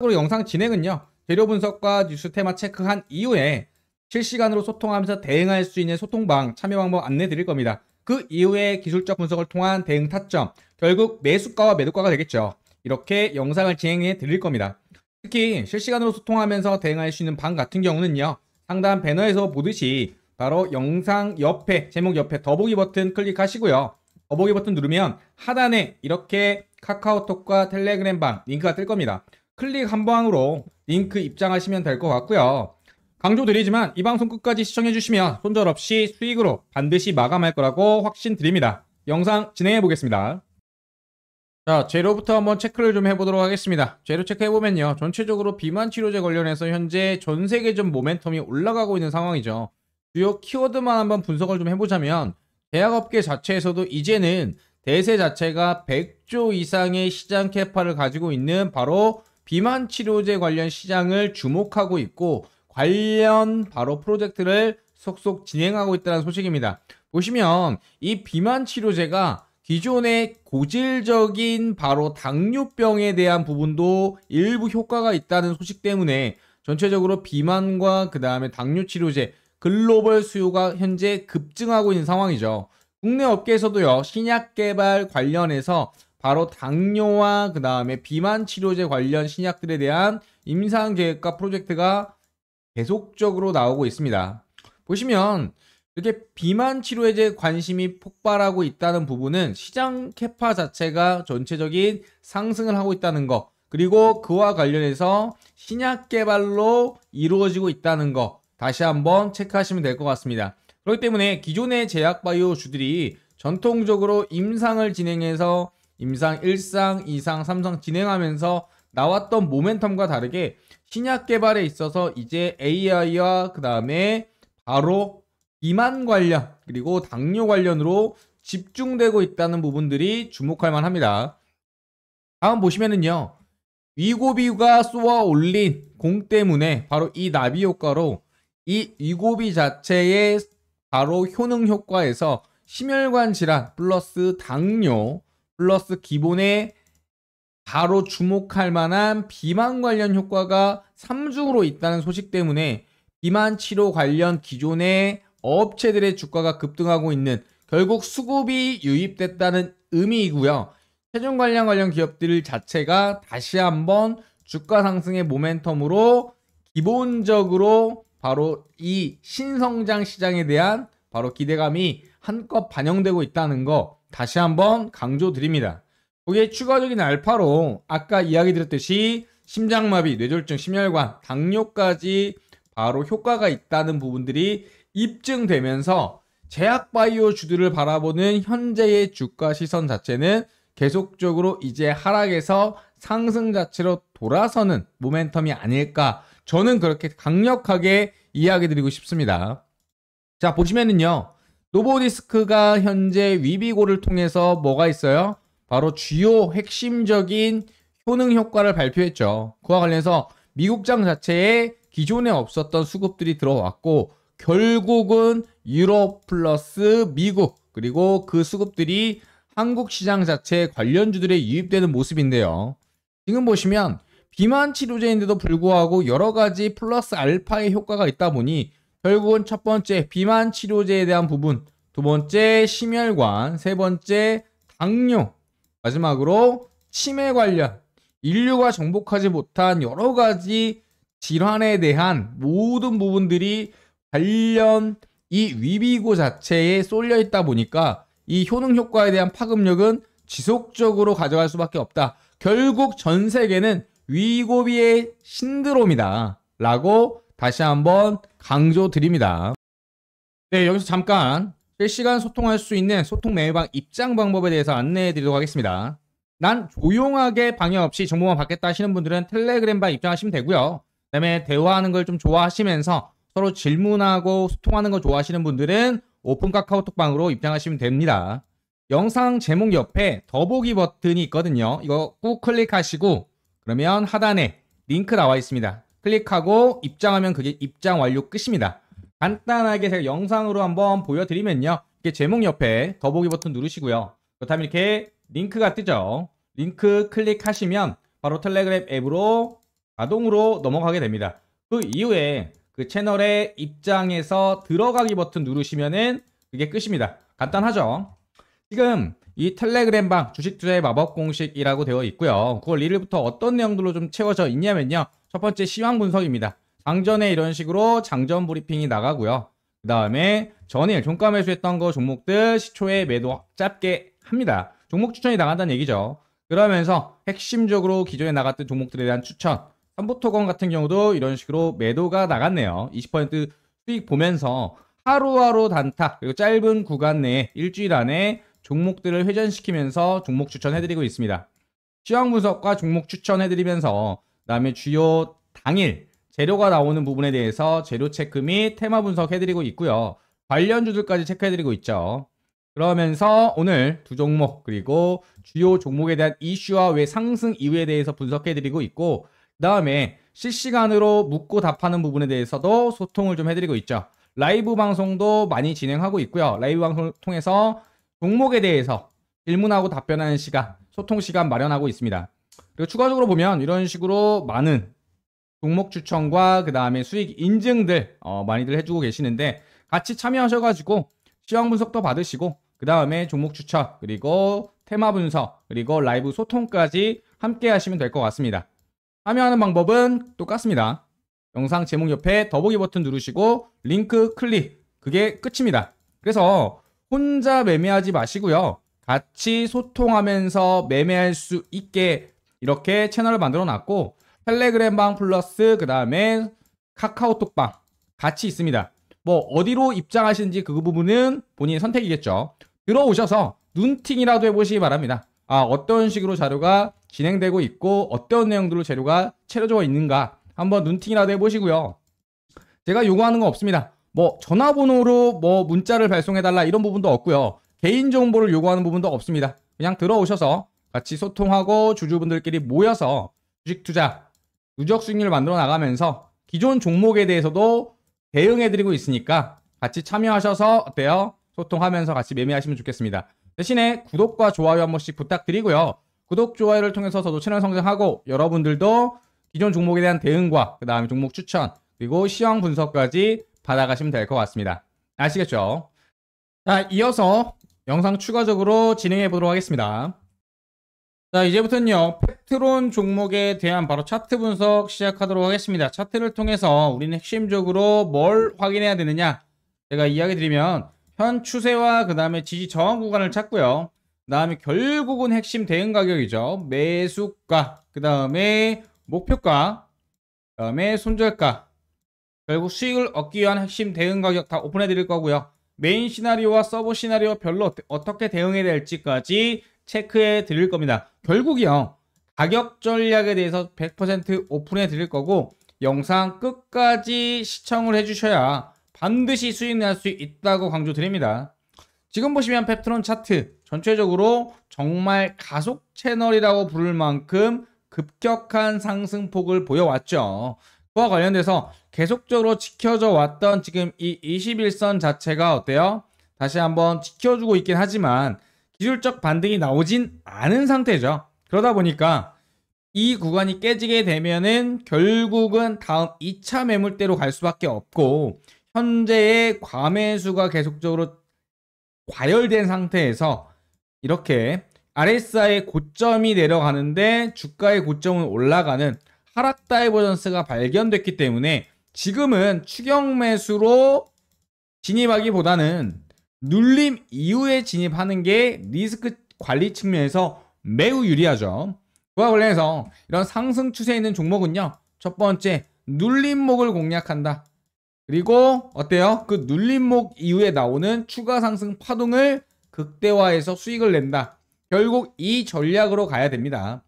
그리고 영상 진행은요. 재료 분석과 뉴스 테마 체크한 이후에 실시간으로 소통하면서 대응할 수 있는 소통방 참여 방법 안내 드릴 겁니다. 그 이후에 기술적 분석을 통한 대응 타점, 결국 매수가와 매도가가 되겠죠. 이렇게 영상을 진행해 드릴 겁니다. 특히 실시간으로 소통하면서 대응할 수 있는 방 같은 경우는요. 상단 배너에서 보듯이 바로 영상 옆에 제목 옆에 더보기 버튼 클릭하시고요. 더보기 버튼 누르면 하단에 이렇게 카카오톡과 텔레그램 방 링크가 뜰 겁니다. 클릭 한 방으로 링크 입장하시면 될 것 같고요. 강조드리지만 이 방송 끝까지 시청해주시면 손절 없이 수익으로 반드시 마감할 거라고 확신드립니다. 영상 진행해 보겠습니다. 자, 재료부터 한번 체크를 좀 해보도록 하겠습니다. 재료 체크해보면요. 전체적으로 비만 치료제 관련해서 현재 전 세계적 모멘텀이 올라가고 있는 상황이죠. 주요 키워드만 한번 분석을 좀 해보자면 제약업계 자체에서도 이제는 대세 자체가 100조 이상의 시장 캐파를 가지고 있는 바로 비만 치료제 관련 시장을 주목하고 있고 관련 바로 프로젝트를 속속 진행하고 있다는 소식입니다. 보시면 이 비만 치료제가 기존의 고질적인 바로 당뇨병에 대한 부분도 일부 효과가 있다는 소식 때문에 전체적으로 비만과 그 다음에 당뇨 치료제 글로벌 수요가 현재 급증하고 있는 상황이죠. 국내 업계에서도요, 신약 개발 관련해서 바로 당뇨와 그 다음에 비만 치료제 관련 신약들에 대한 임상 계획과 프로젝트가 계속적으로 나오고 있습니다. 보시면 이렇게 비만 치료제 관심이 폭발하고 있다는 부분은 시장 캐파 자체가 전체적인 상승을 하고 있다는 거, 그리고 그와 관련해서 신약 개발로 이루어지고 있다는 거, 다시 한번 체크하시면 될 것 같습니다. 그렇기 때문에 기존의 제약 바이오주들이 전통적으로 임상을 진행해서 임상 1상, 2상, 3상 진행하면서 나왔던 모멘텀과 다르게 신약 개발에 있어서 이제 AI와 그 다음에 바로 비만 관련 그리고 당뇨 관련으로 집중되고 있다는 부분들이 주목할 만합니다. 다음 보시면은요. 위고비가 쏘아 올린 공 때문에 바로 이 나비 효과로 이 위고비 자체의 바로 효능 효과에서 심혈관 질환 플러스 당뇨 플러스 기본의 바로 주목할 만한 비만 관련 효과가 3중으로 있다는 소식 때문에 비만 치료 관련 기존의 업체들의 주가가 급등하고 있는 결국 수급이 유입됐다는 의미이고요. 체중 관련 관련 기업들 자체가 다시 한번 주가 상승의 모멘텀으로 기본적으로 바로 이 신성장 시장에 대한 바로 기대감이 한껏 반영되고 있다는 거 다시 한번 강조드립니다. 거기에 추가적인 알파로 아까 이야기 드렸듯이 심장마비, 뇌졸중, 심혈관, 당뇨까지 바로 효과가 있다는 부분들이 입증되면서 제약바이오 주들을 바라보는 현재의 주가 시선 자체는 계속적으로 이제 하락에서 상승 자체로 돌아서는 모멘텀이 아닐까 저는 그렇게 강력하게 이야기 드리고 싶습니다. 자, 보시면은요. 노보디스크가 현재 위비고를 통해서 뭐가 있어요? 바로 주요 핵심적인 효능 효과를 발표했죠. 그와 관련해서 미국장 자체에 기존에 없었던 수급들이 들어왔고 결국은 유럽 플러스 미국 그리고 그 수급들이 한국 시장 자체 관련주들에 유입되는 모습인데요. 지금 보시면 비만 치료제인데도 불구하고 여러 가지 플러스 알파의 효과가 있다 보니 결국은 첫 번째 비만 치료제에 대한 부분, 두 번째 심혈관, 세 번째 당뇨, 마지막으로 치매 관련 인류가 정복하지 못한 여러 가지 질환에 대한 모든 부분들이 관련 이 위비고 자체에 쏠려 있다 보니까 이 효능 효과에 대한 파급력은 지속적으로 가져갈 수밖에 없다. 결국 전 세계는 위고비의 신드롬이다. 라고 다시 한번 강조드립니다. 네, 여기서 잠깐 실시간 소통할 수 있는 소통 매매방 입장 방법에 대해서 안내해 드리도록 하겠습니다. 난 조용하게 방해 없이 정보만 받겠다 하시는 분들은 텔레그램 방 입장하시면 되고요. 그 다음에 대화하는 걸 좀 좋아하시면서 서로 질문하고 소통하는 거 좋아하시는 분들은 오픈 카카오톡방으로 입장하시면 됩니다. 영상 제목 옆에 더보기 버튼이 있거든요. 이거 꾹 클릭하시고 그러면 하단에 링크 나와 있습니다. 클릭하고 입장하면 그게 입장 완료 끝입니다. 간단하게 제가 영상으로 한번 보여드리면요. 이게 제목 옆에 더보기 버튼 누르시고요. 그렇다면 이렇게 링크가 뜨죠. 링크 클릭하시면 바로 텔레그램 앱으로 자동으로 넘어가게 됩니다. 그 이후에 그 채널의 입장에서 들어가기 버튼 누르시면은 그게 끝입니다. 간단하죠? 지금 이 텔레그램 방 주식 투자의 마법 공식이라고 되어 있고요. 9월 1일부터 어떤 내용들로 좀 채워져 있냐면요. 첫 번째 시황 분석입니다. 장전에 이런 식으로 장전 브리핑이 나가고요. 그 다음에 전일 종가 매수했던 거 종목들 시초에 매도 짧게 합니다. 종목 추천이 나간다는 얘기죠. 그러면서 핵심적으로 기존에 나갔던 종목들에 대한 추천. 삼부토건 같은 경우도 이런 식으로 매도가 나갔네요. 20% 수익 보면서 하루하루 단타 그리고 짧은 구간 내에 일주일 안에 종목들을 회전시키면서 종목 추천해드리고 있습니다. 시황 분석과 종목 추천해드리면서 그다음에 주요 당일 재료가 나오는 부분에 대해서 재료 체크 및 테마 분석해드리고 있고요. 관련주들까지 체크해드리고 있죠. 그러면서 오늘 두 종목 그리고 주요 종목에 대한 이슈와 왜 상승 이유에 대해서 분석해드리고 있고 그 다음에 실시간으로 묻고 답하는 부분에 대해서도 소통을 좀 해드리고 있죠. 라이브 방송도 많이 진행하고 있고요. 라이브 방송을 통해서 종목에 대해서 질문하고 답변하는 시간, 소통 시간 마련하고 있습니다. 그리고 추가적으로 보면 이런 식으로 많은 종목 추천과 그 다음에 수익 인증들 어, 많이들 해주고 계시는데 같이 참여하셔가지고 시황 분석도 받으시고 그 다음에 종목 추천 그리고 테마 분석 그리고 라이브 소통까지 함께 하시면 될 것 같습니다. 참여하는 방법은 똑같습니다. 영상 제목 옆에 더보기 버튼 누르시고 링크 클릭 그게 끝입니다. 그래서 혼자 매매하지 마시고요. 같이 소통하면서 매매할 수 있게 이렇게 채널을 만들어 놨고 텔레그램 방 플러스 그 다음에 카카오톡 방 같이 있습니다. 뭐 어디로 입장하시는지 그 부분은 본인의 선택이겠죠. 들어오셔서 눈팅이라도 해보시기 바랍니다. 아 어떤 식으로 자료가 진행되고 있고 어떤 내용들로 재료가 채워져 있는가 한번 눈팅이라도 해보시고요. 제가 요구하는 건 없습니다. 뭐 전화번호로 뭐 문자를 발송해달라 이런 부분도 없고요. 개인정보를 요구하는 부분도 없습니다. 그냥 들어오셔서 같이 소통하고 주주분들끼리 모여서 주식 투자, 누적 수익률을 만들어 나가면서 기존 종목에 대해서도 대응해드리고 있으니까 같이 참여하셔서 어때요? 소통하면서 같이 매매하시면 좋겠습니다. 대신에 구독과 좋아요 한 번씩 부탁드리고요. 구독, 좋아요를 통해서 저도 채널 성장하고 여러분들도 기존 종목에 대한 대응과 그 다음에 종목 추천 그리고 시황 분석까지 받아가시면 될 것 같습니다. 아시겠죠? 자, 이어서 영상 추가적으로 진행해 보도록 하겠습니다. 자, 이제부터는요, 팩트론 종목에 대한 바로 차트 분석 시작하도록 하겠습니다. 차트를 통해서 우리는 핵심적으로 뭘 확인해야 되느냐? 제가 이야기 드리면, 현 추세와 그 다음에 지지 저항 구간을 찾고요. 그 다음에 결국은 핵심 대응 가격이죠. 매수가, 그 다음에 목표가, 그 다음에 손절가, 결국 수익을 얻기 위한 핵심 대응 가격 다 오픈해 드릴 거고요. 메인 시나리오와 서브 시나리오 별로 어떻게 대응해야 될지까지 체크해 드릴 겁니다. 결국이요. 가격 전략에 대해서 100% 오픈해 드릴 거고 영상 끝까지 시청을 해 주셔야 반드시 수익 낼수 있다고 강조 드립니다. 지금 보시면 펩트론 차트 전체적으로 정말 가속 채널이라고 부를 만큼 급격한 상승폭을 보여왔죠. 그와 관련돼서 계속적으로 지켜져 왔던 지금 이 21선 자체가 어때요? 다시 한번 지켜주고 있긴 하지만 기술적 반등이 나오진 않은 상태죠. 그러다 보니까 이 구간이 깨지게 되면은 결국은 다음 2차 매물대로 갈 수밖에 없고 현재의 과매수가 계속적으로 과열된 상태에서 이렇게 RSI의 고점이 내려가는데 주가의 고점은 올라가는 하락 divergence가 발견됐기 때문에 지금은 추격 매수로 진입하기보다는 눌림 이후에 진입하는 게 리스크 관리 측면에서 매우 유리하죠. 그와 관련해서 이런 상승 추세에 있는 종목은요. 첫 번째, 눌림목을 공략한다. 그리고 어때요? 그 눌림목 이후에 나오는 추가 상승 파동을 극대화해서 수익을 낸다. 결국 이 전략으로 가야 됩니다.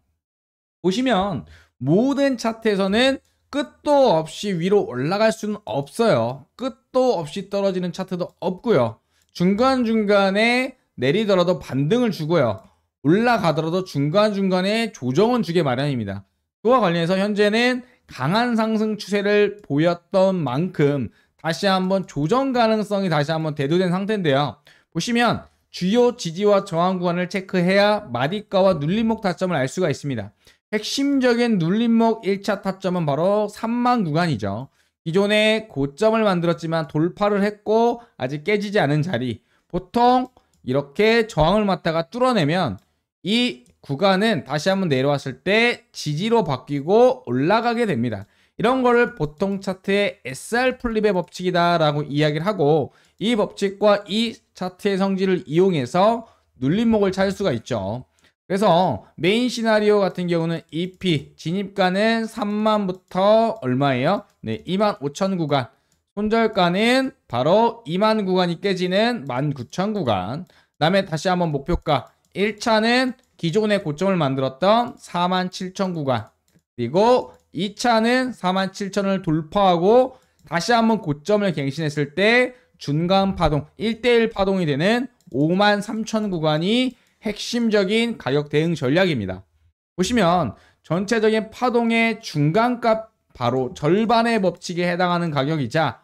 보시면 모든 차트에서는 끝도 없이 위로 올라갈 수는 없어요. 끝도 없이 떨어지는 차트도 없고요. 중간중간에 내리더라도 반등을 주고요. 올라가더라도 중간중간에 조정은 주게 마련입니다. 그와 관련해서 현재는 강한 상승 추세를 보였던 만큼 다시 한번 조정 가능성이 다시 한번 대두된 상태인데요. 보시면 주요 지지와 저항 구간을 체크해야 마디가와 눌림목 타점을 알 수가 있습니다. 핵심적인 눌림목 1차 타점은 바로 3만 구간이죠. 기존에 고점을 만들었지만 돌파를 했고 아직 깨지지 않은 자리. 보통 이렇게 저항을 맞다가 뚫어내면 이 구간은 다시 한번 내려왔을 때 지지로 바뀌고 올라가게 됩니다. 이런 거를 보통 차트의 SR 플립의 법칙이다 라고 이야기를 하고 이 법칙과 이 차트의 성질을 이용해서 눌림목을 찾을 수가 있죠. 그래서 메인 시나리오 같은 경우는 EP 진입가는 3만부터 얼마예요? 네, 2만 5천 구간. 손절가는 바로 2만 구간이 깨지는 19,000 구간. 다음에 다시 한번 목표가 1차는 기존의 고점을 만들었던 4만 7천 구간. 그리고 2차는 4만 7천을 돌파하고 다시 한번 고점을 갱신했을 때 중간 파동 1대1 파동이 되는 5만 3천 구간이 핵심적인 가격 대응 전략입니다. 보시면 전체적인 파동의 중간값 바로 절반의 법칙에 해당하는 가격이자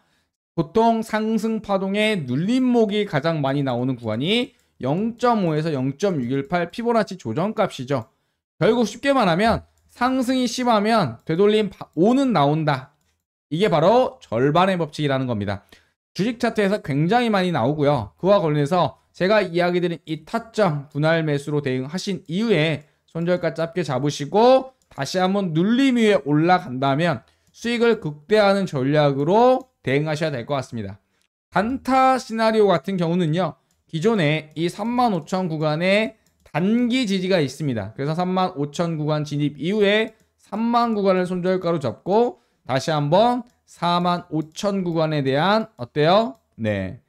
보통 상승 파동의 눌림목이 가장 많이 나오는 구간이 0.5에서 0.618 피보나치 조정값이죠. 결국 쉽게 말하면 상승이 심하면 되돌림 5는 나온다. 이게 바로 절반의 법칙이라는 겁니다. 주식 차트에서 굉장히 많이 나오고요. 그와 관련해서 제가 이야기 드린 이 타점 분할 매수로 대응하신 이후에 손절가 짧게 잡으시고 다시 한번 눌림 위에 올라간다면 수익을 극대화하는 전략으로 대응하셔야 될 것 같습니다. 단타 시나리오 같은 경우는요. 기존에 이 35,000 구간에 단기 지지가 있습니다. 그래서 35,000 구간 진입 이후에 3만 구간을 손절가로 잡고 다시 한번 45,000 구간에 대한 어때요? 네.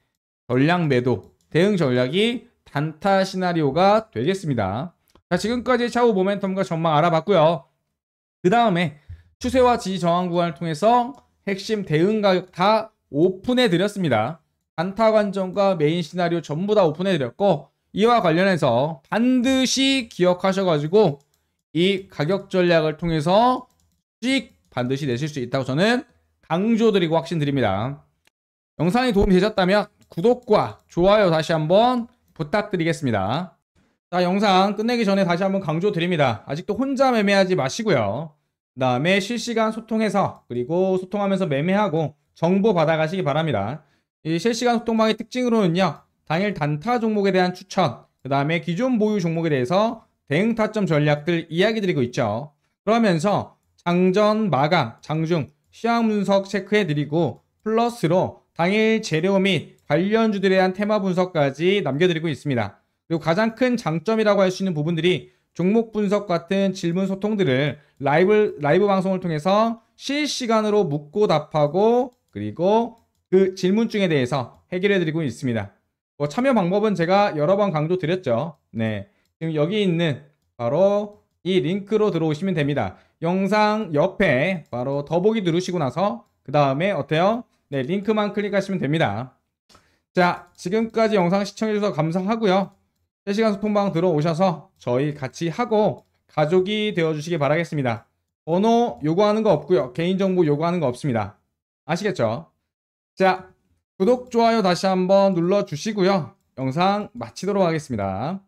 전략 매도 대응 전략이 단타 시나리오가 되겠습니다. 자, 지금까지 차후 모멘텀과 전망 알아봤고요. 그 다음에 추세와 지지 저항 구간을 통해서 핵심 대응 가격 다 오픈해 드렸습니다. 단타 관점과 메인 시나리오 전부 다 오픈해 드렸고 이와 관련해서 반드시 기억하셔가지고 이 가격 전략을 통해서 수익 반드시 내실 수 있다고 저는 강조드리고 확신드립니다. 영상이 도움이 되셨다면 구독과 좋아요 다시 한번 부탁드리겠습니다. 자, 영상 끝내기 전에 다시 한번 강조드립니다. 아직도 혼자 매매하지 마시고요. 그 다음에 실시간 소통해서 그리고 소통하면서 매매하고 정보 받아가시기 바랍니다. 이 실시간 소통방의 특징으로는요. 당일 단타 종목에 대한 추천, 그 다음에 기존 보유 종목에 대해서 대응 타점 전략들 이야기 드리고 있죠. 그러면서 장전, 마감, 장중, 시황 분석 체크해 드리고 플러스로 당일 재료 및 관련주들에 대한 테마 분석까지 남겨드리고 있습니다. 그리고 가장 큰 장점이라고 할 수 있는 부분들이 종목 분석 같은 질문 소통들을 라이브, 라이브 방송을 통해서 실시간으로 묻고 답하고 그리고 그 질문중에 대해서 해결해드리고 있습니다. 뭐 참여 방법은 제가 여러 번 강조 드렸죠. 네. 지금 여기 있는 바로 이 링크로 들어오시면 됩니다. 영상 옆에 바로 더보기 누르시고 나서 그 다음에 어때요? 네, 링크만 클릭하시면 됩니다. 자, 지금까지 영상 시청해주셔서 감사하고요. 실시간 소통방 들어오셔서 저희 같이 하고 가족이 되어주시기 바라겠습니다. 번호 요구하는 거 없고요. 개인정보 요구하는 거 없습니다. 아시겠죠? 자, 구독, 좋아요 다시 한번 눌러주시고요. 영상 마치도록 하겠습니다.